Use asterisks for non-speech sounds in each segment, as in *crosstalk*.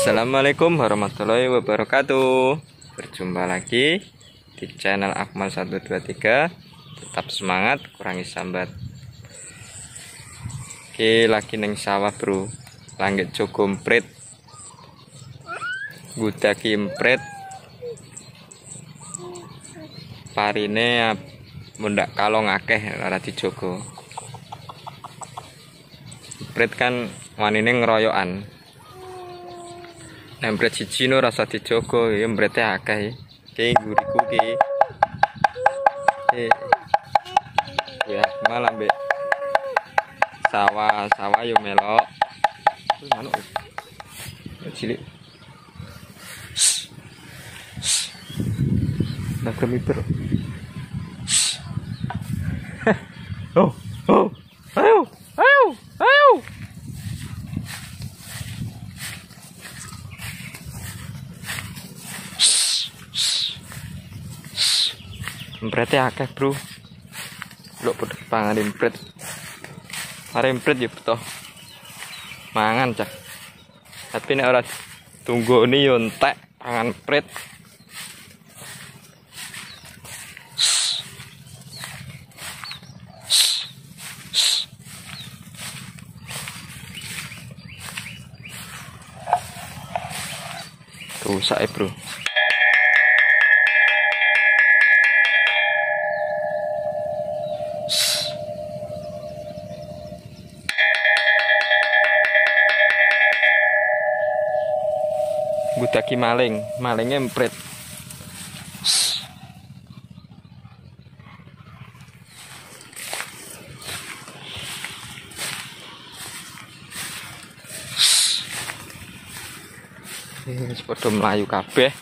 Assalamualaikum warahmatullahi wabarakatuh. Berjumpa lagi di channel Akmal 123 Tetap semangat, kurangi sambat Oke, lagi neng sawah bro Langit cukumprit Guda kimprit Parine mundak kalong akeh lara dijogo Prit kan wanine ngeroyokan Empret siji no rasa dijogo ya emprete akeh. Ki guriku ki. Eh. Sawah, sawah yo melok. Manuk. Cilik. Nak kemiper. *laughs* Oh, oh. Ayo, ayo, ayo. Emprete akeh, Bro. Lok pedhe pangan empret. Are empret ya beto. Mangan cak. Tapi nek ora tunggu ini yo entek pangan empret. Rusak ya, Bro. Budaki maling, malingnya empret. Wis padha mlayu kabeh.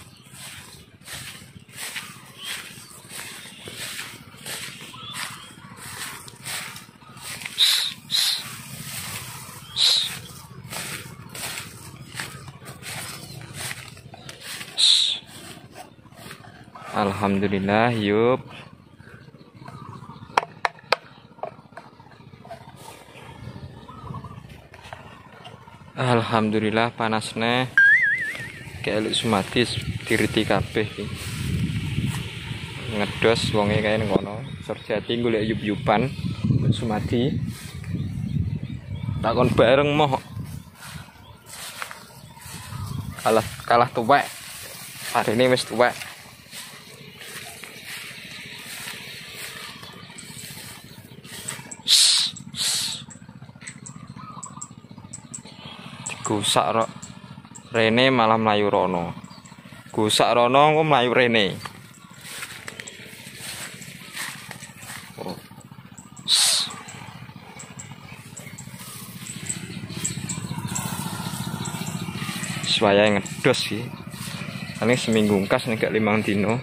Alhamdulillah yup Alhamdulillah panasnya kayak sumatis diriti kabeh ngedos wonge kae ngono serjati golek yup-yupan sumati takon bareng moh kalah kalah tuwek. Hari ini wis tuwek gusak rok rene malah melayu rono gusak rono kok melayu rene. Swaya ngedos sih. Ini seminggu kas nih gak limang dino.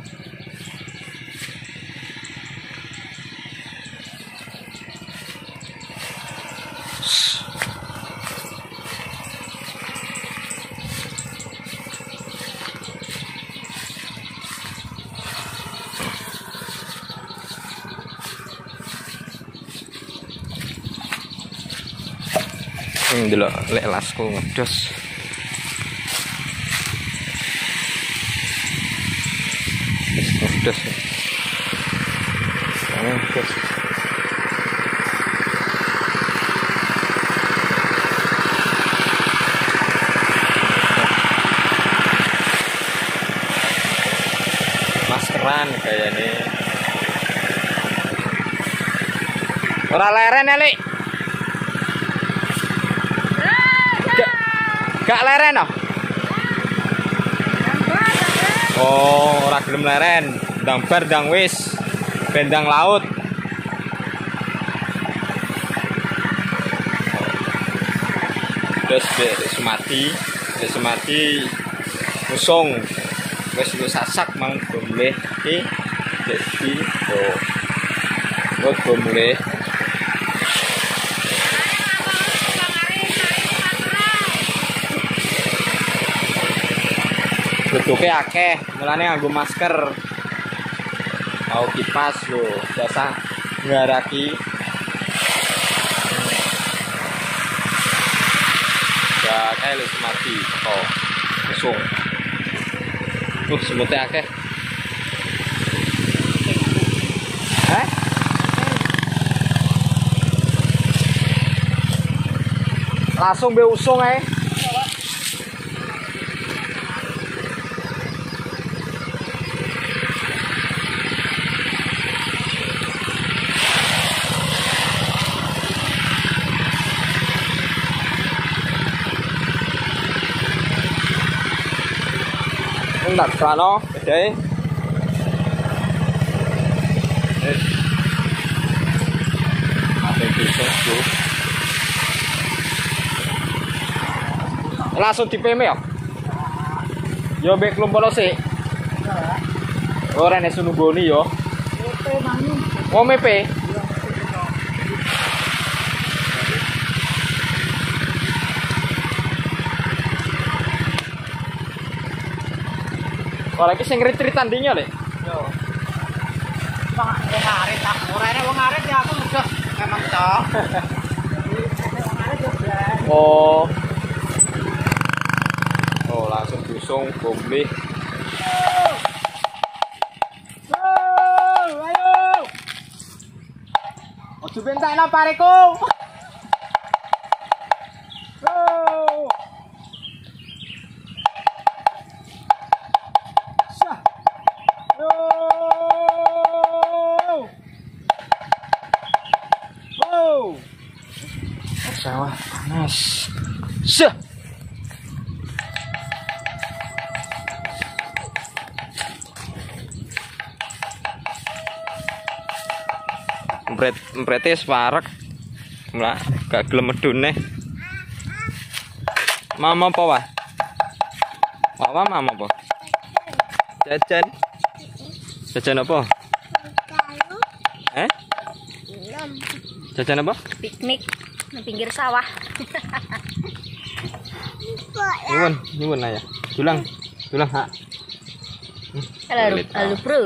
Hmm, delok lek lasku ngedos. Ngedos. Ngedos. Maskeran kayaknya. Ora leren ya, Gak leren oh? Oh, ora gelem leren. Ndang bar ndang wis. Bendang laut. Terus be semati, be semati usung. Wis lu sasak mang boleh iki. Jadi, oh. Wes boleh. Penduduknya akeh, mulane nganggo masker. Mau kipas lho, biasa ngaraki. Ya kayak lu semati teko langsung. Uh, semutnya akeh. Hah? Langsung be usung. Không tak kerana gede langsung di PM ya yo baik belum bolos sih orang yang yo. Goni ya Oh, mepe. Kalau lagi sing retreat tandingnya le. Yo. Wong wong arit tak ora wong arit ya aku udah memang toh. Oh. Oh langsung busung bombe. ayo. Ojo bentakno pareku. Sawah panas. Seh. Empret emprete separek. Mlah gak gelem medune. Mama apa wah? Wawa mama apa? Jajan. Jajan apa? Eh? Jajan apa? piknik di pinggir sawah. Nyuwun, nyuwun ayah. Dulang, dulang hak. Halo, halo bro.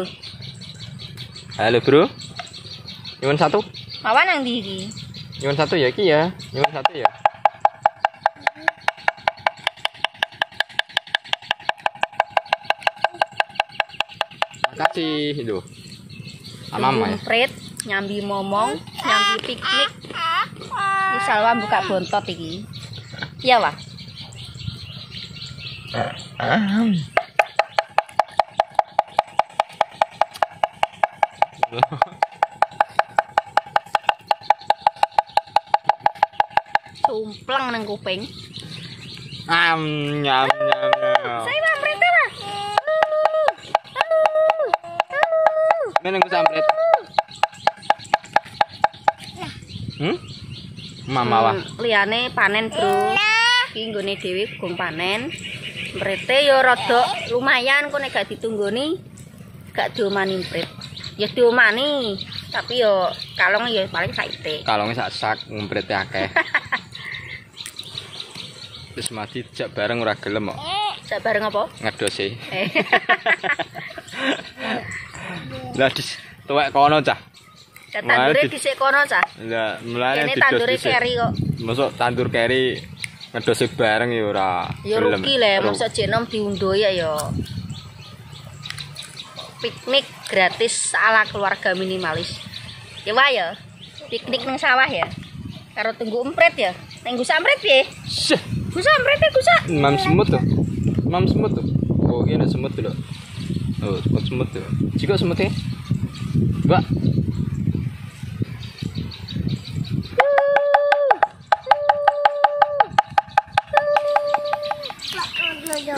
Halo bro. Nyuwun satu, Mawan nang ndi iki? nyuwun satu ya ki ya. Nyuwun satu ya. Makasih itu. Sama mama ya. Nyambi momong, nyambi piknik. Iki salwa buka bontot iki. Iya, Wah. Tumpleng nang kuping. Am nyam nyam. Saya Wah. Mana aku sampret? Hmm? Mama wah. Hmm, liyane panen, Bro. Iki nggone dhewe gong panen. Mrete ya rada lumayan kok nek gak ditunggoni gak diomani mret. Ya diomani, tapi yo kalong ya paling saite. Kalongnya sak sak ngumprete akeh. *laughs* Terus mati jak bareng ora gelem kok Sak bareng apa? ngedose. Eh. *laughs* Lah dis tuwek kono cah. Ya tandure dhisik kono cah. Lah mulane tandure keri kok. Masuk tandur keri ngedose bareng ya ora. Ya rugi le, mosok jenom diundo ya yo. Piknik gratis ala keluarga minimalis. Ya wah ya. Piknik nang sawah ya. Karo tunggu empret ya. Nang gusa empret piye? Gusa empret ya gusa. mam semut tuh. Mam semut tuh. Oh, ini semut tuh. loh. Oh, semut tuh. Jika semutnya. Mbak.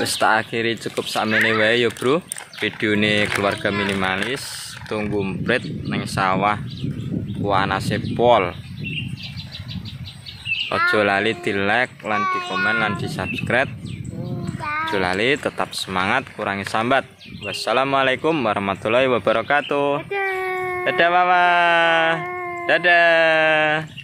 Wis tak akhiri cukup sakmene wae ya, Bro. Videone keluarga minimalis tunggu mpret nang sawah kuanase pol. Ojo lali di like lan di komen lan di subscribe. Ojo lali tetap semangat kurangi sambat. Wassalamualaikum warahmatullahi wabarakatuh. Dadah mama. Dadah.